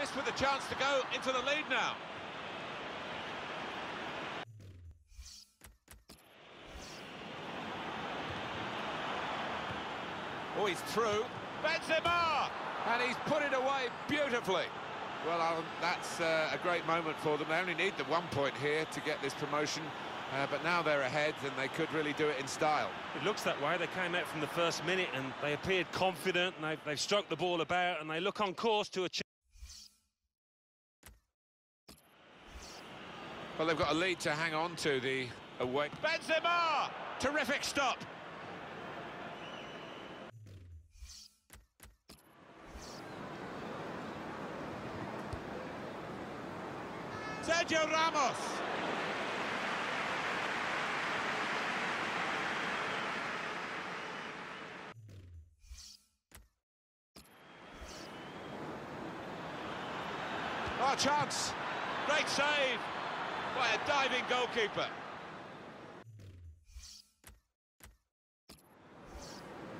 This with a chance to go into the lead now. Oh, he's through. Benzema! And he's put it away beautifully. Well, that's uh, a great moment for them. They only need the one point here to get this promotion, uh, but now they're ahead and they could really do it in style. It looks that way. They came out from the first minute and they appeared confident and they've, they've struck the ball about and they look on course to achieve. Well, they've got a lead to hang on to the away. Benzema! Terrific stop. Sergio Ramos. Oh, chance. Great save by a diving goalkeeper.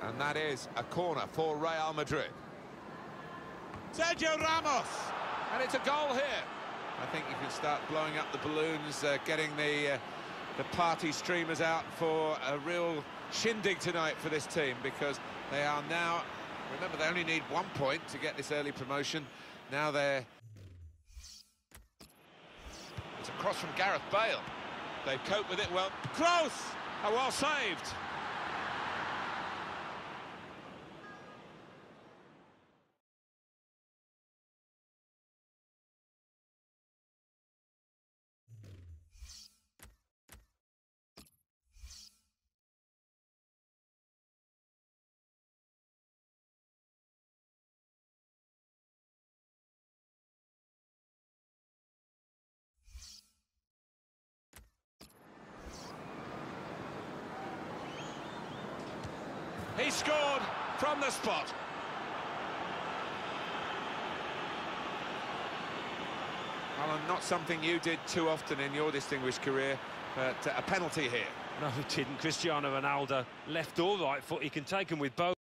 And that is a corner for Real Madrid. Sergio Ramos. And it's a goal here. I think you can start blowing up the balloons, uh, getting the uh, the party streamers out for a real shindig tonight for this team because they are now, remember they only need one point to get this early promotion. Now they're... It's a cross from Gareth Bale. They cope with it well. Close! Oh, well saved. He scored from the spot. Alan, not something you did too often in your distinguished career, but a penalty here. No, he didn't. Cristiano Ronaldo left or right foot. He can take him with both.